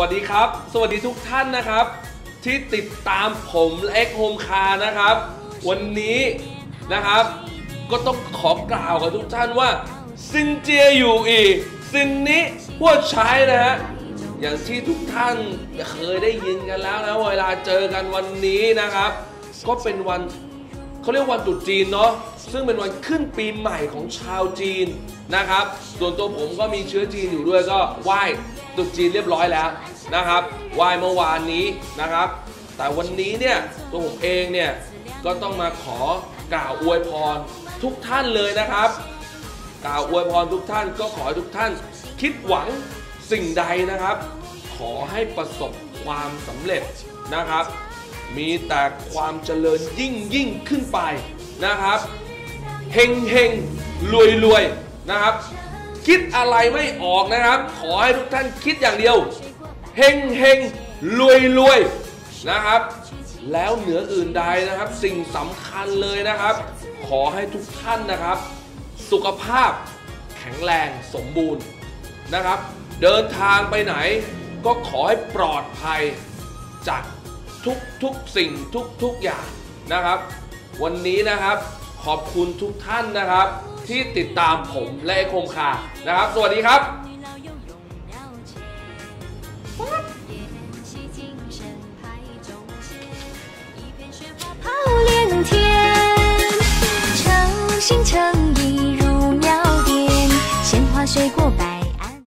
วัสดีครับ สวัสดีทุกท่านนะครับ ที่ติดตามผมเอ็กโฮมคานะครับ วันนี้นะครับ ก็ต้องขอกล่าวกับทุกท่านว่าซินเจียยู่อี่ซินนี้ฮวดไช้นะฮะอย่างที่ทุกท่านเคยได้ยินกันแล้วนะเวลาเจอกันวันนี้นะครับ ก็เป็นวันเขาเรียกวันตรุษจีนเนาะซึ่งเป็นวันขึ้นปีใหม่ของชาวจีนนะครับ ส่วนตัวผมก็มีเชื้อจีนอยู่ด้วยก็ไหว้ ตรุจีนเรียบร้อยแล้วนะครับไหว้เมื่อวานนี้นะครับ แต่วันนี้เนี่ยตัวผมเองเนี่ยก็ต้องมาขอกล่าวอวยพรทุกท่านเลยนะครับ กล่าวอวยพรทุกท่านก็ขอให้ทุกท่าน คิดหวังสิ่งใดนะครับ ขอให้ประสบความสำเร็จนะครับ มีแต่ความเจริญยิ่งยิ่งขึ้นไปนะครับเฮงเฮงรวยรวยนะครับ คิดอะไรไม่ออกนะครับ ขอให้ทุกท่านคิดอย่างเดียวเฮงเฮงรวยรวยนะครับ แล้วเหนืออื่นใดนะครับ สิ่งสำคัญเลยนะครับ ขอให้ทุกท่านนะครับ สุขภาพแข็งแรงสมบูรณ์นะครับ เดินทางไปไหน ก็ขอให้ปลอดภัยจากทุกทุกสิ่งทุกทุกอย่างนะครับ วันนี้นะครับ ขอบคุณทุกท่านนะครับ ที่ติดตามผมและไอคมคานะครับ สวัสดีครับ，水果白。